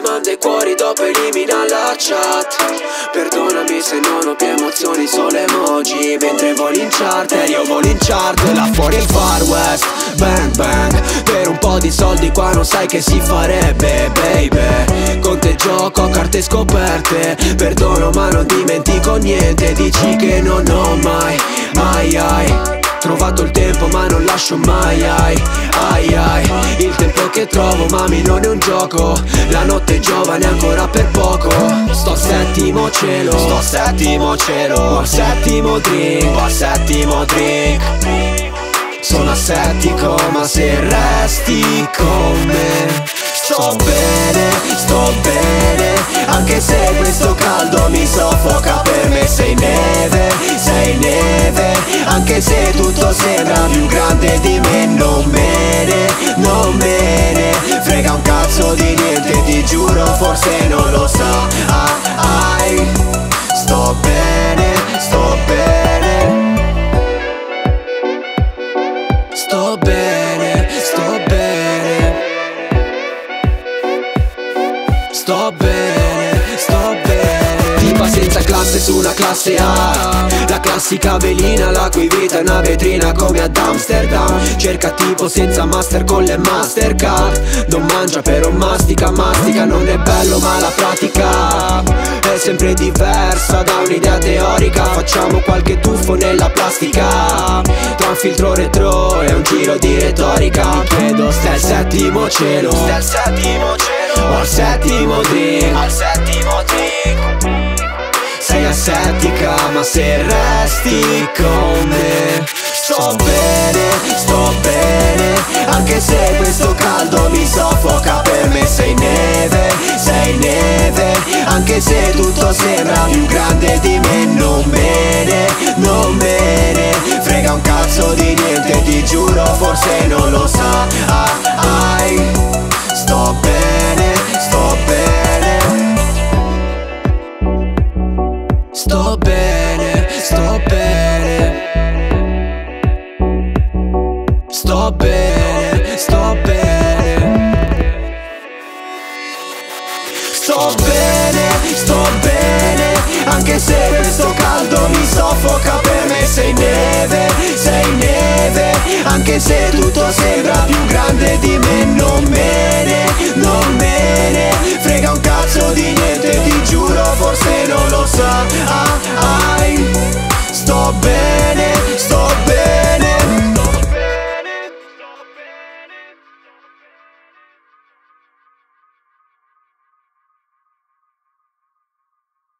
gioco elimina la chat. Perdonami se non ho più emozioni, solo emoji. Mentre voli in charter, io volo in charter Là fuori il far west, bang bang Per un po' di soldi qua non sai che si farebbe, baby. Con te gioco carte scoperte. Perdono ma non dimentico niente Dici che non ho mai, ai ai Trovato il tempo ma non lascio mai ai, ai ai Il tempo trovo mami non un gioco. La notte è giovane ancora per poco. Sto al settimo cielo Sto al settimo cielo. Al settimo drink Al settimo drink. Sono asettico ma se resti con me Sto bene, sto bene. Anche se questo caldo mi soffoca Per me sei neve, sei neve. Anche se tutto sembra più grande di me Non me classe su una classe A. La classica velina la cui vita è una vetrina come ad Amsterdam. Cerca tipo senza master con le mastercard. Non mangia però mastica, mastica Non è bello ma la pratica È sempre diversa da un'idea teorica. Facciamo qualche tuffo nella plastica. Tra un filtro retro e un giro di retorica. Ti chiedo stai al settimo cielo? Stai al settimo cielo? O al settimo drink. Al settimo drink sei asettica ma se resti con me Sto bene, sto bene. Anche se questo caldo mi soffoca Per me sei neve, sei neve. Anche se tutto sembra più grande di me Non me ne, non me ne Frega un cazzo di niente Ti giuro Sto bene, sto bene Anche se questo caldo mi soffoca Per me. Sei neve, sei neve Anche se tutto sembra